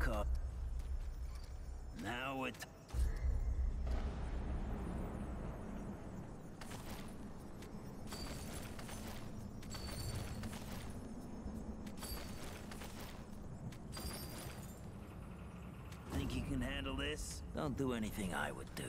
cup. Now it. Think you can handle this? Don't do anything I would do.